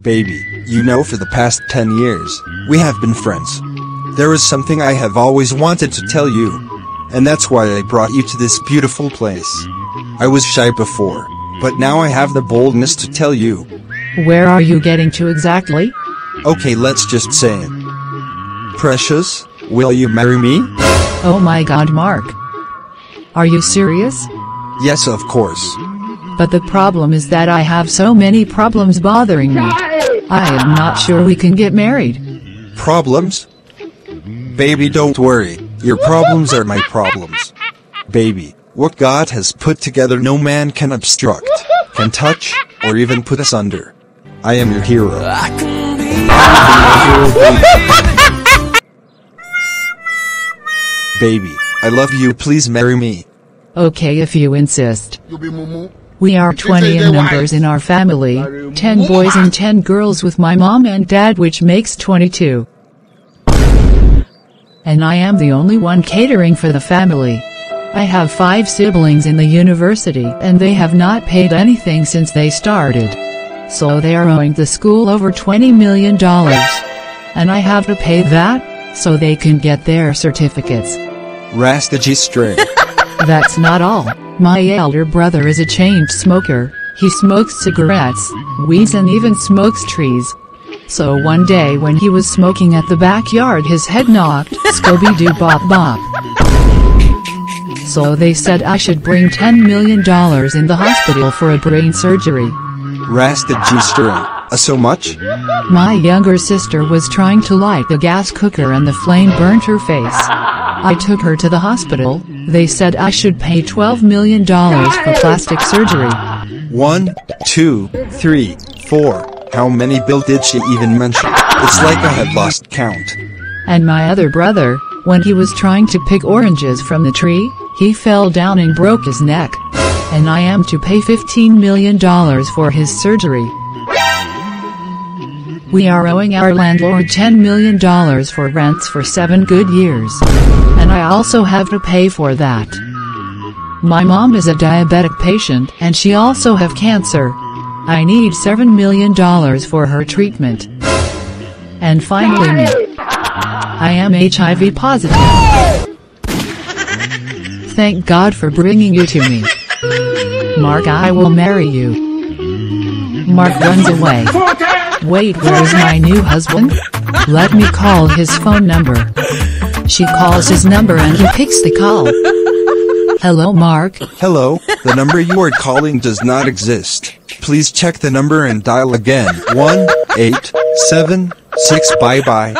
Baby, you know for the past 10 years, we have been friends. There is something I have always wanted to tell you. And that's why I brought you to this beautiful place. I was shy before, but now I have the boldness to tell you. Where are you getting to exactly? Okay, let's just say it. Precious, will you marry me? Oh my god, Mark. Are you serious? Yes, of course. But the problem is that I have so many problems bothering me. I am not sure we can get married. Problems? Baby, don't worry. Your problems are my problems. Baby, what God has put together no man can obstruct, can touch, or even put us under. I am your hero. I can be. Baby, I love you, please marry me. Okay if you insist. You be mumu. We are 20 in numbers in our family, 10 boys and 10 girls with my mom and dad which makes 22. And I am the only one catering for the family. I have 5 siblings in the university and they have not paid anything since they started. So they are owing the school over $20 million. And I have to pay that, so they can get their certificates. Rasta G string. That's not all. My elder brother is a chained smoker. He smokes cigarettes, weeds and even smokes trees. So one day when he was smoking at the backyard his head knocked, Scooby-Doo bop bop. So they said I should bring $10 million in the hospital for a brain surgery. Rasta G string. Uh, so much? My younger sister was trying to light the gas cooker and the flame burnt her face. I took her to the hospital, they said I should pay $12 million for plastic surgery. One, two, three, four. How many bill did she even mention? It's like I had lost count. And my other brother, when he was trying to pick oranges from the tree, he fell down and broke his neck. And I am to pay $15 million for his surgery. We are owing our landlord $10 million for rents for seven good years. And I also have to pay for that. My mom is a diabetic patient and she also have cancer. I need $7 million for her treatment. And finally me. I am HIV positive. Thank God for bringing you to me. Mark I will marry you. Mark runs away. Wait where is my new husband? Let me call his phone number. She calls his number and he picks the call. Hello Mark, Hello, the number you are calling does not exist. Please check the number and dial again. One, eight, seven, six. Bye bye.